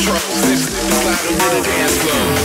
control. is slip, slide of the dance floor.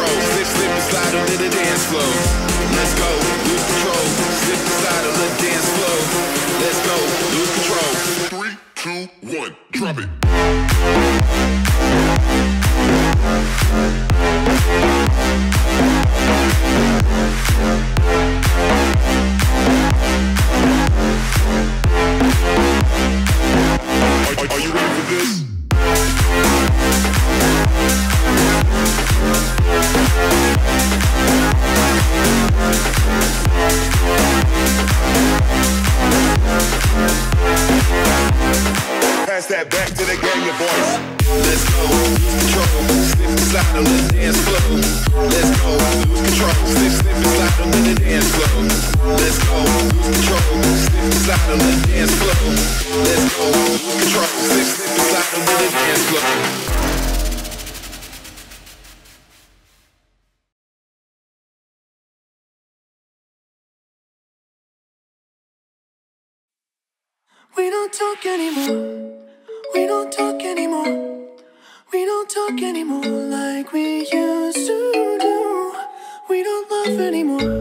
control. Slip, slip and slide on the dance floor. Let's go, lose control. Slip and slide on the dance floor. Let's go, lose control. Three, two, one, drop it. that back to the game, your boys. Let's go, lose control, Slip, and slide on the dance floor. Let's go, lose control, Slip, slip, and slide on the dance floor. Let's go, lose control, Slip, and slide on the dance floor. Let's go, lose control, Slip, slip, and slide on the dance floor. We don't talk anymore. We don't talk anymore. We don't talk anymore like we used to do. We don't love anymore.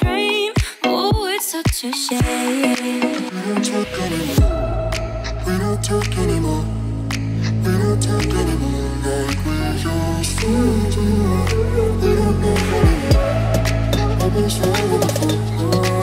dream. Oh, it's such a shame. We don't talk anymore. We don't talk anymore. We don't talk anymore like we used to. We don't know anymore. I wish I would have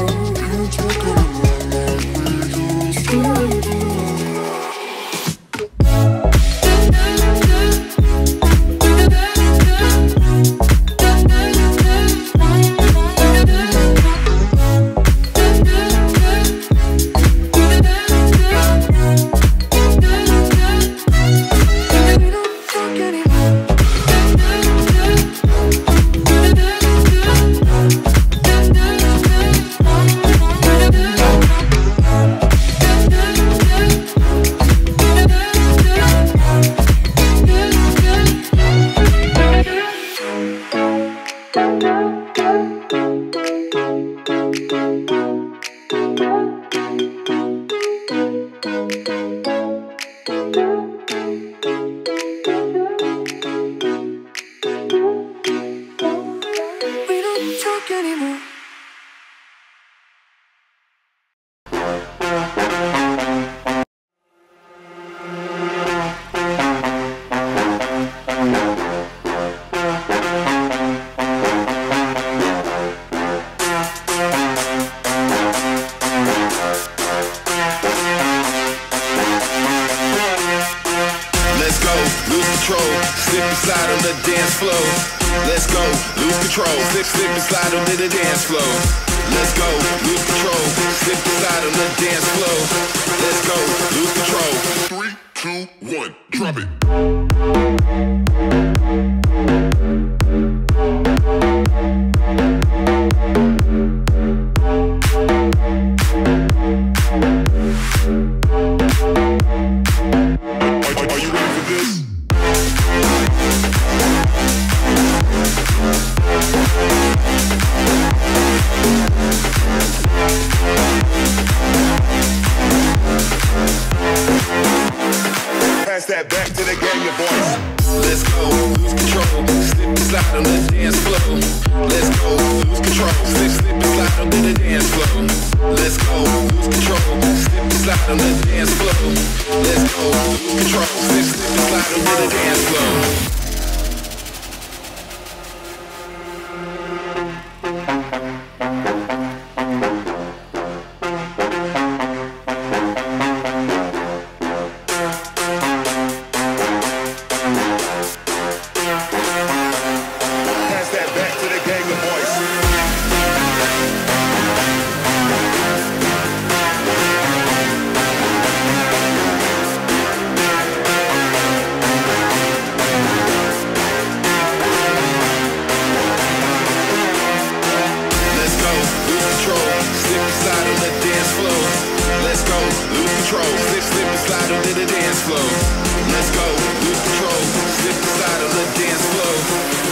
Let's go, lose control. Slip inside on the dance floor.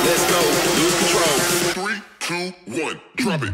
Let's go, lose control. Three, two, one, drop it.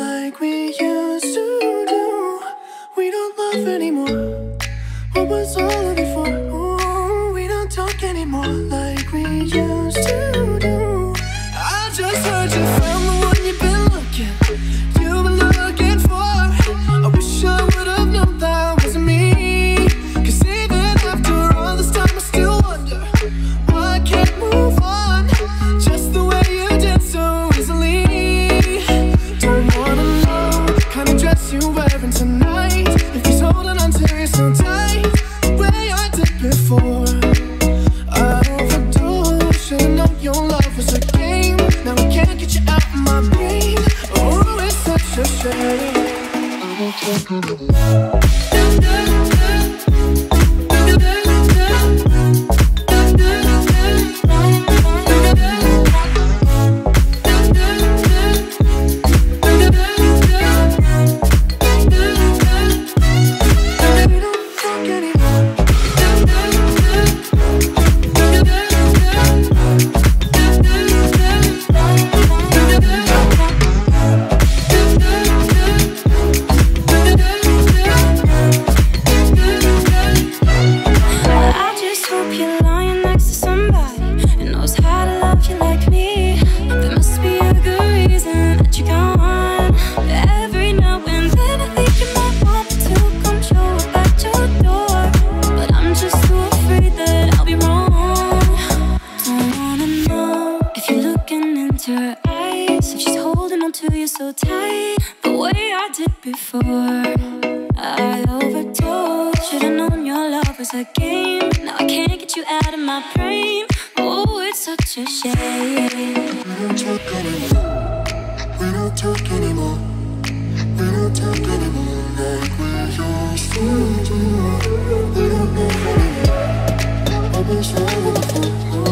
get you out of my brain. Oh, it's such a shame. We don't talk anymore. We don't talk anymore. We don't talk anymore like we used to do. We don't know anymore. I before.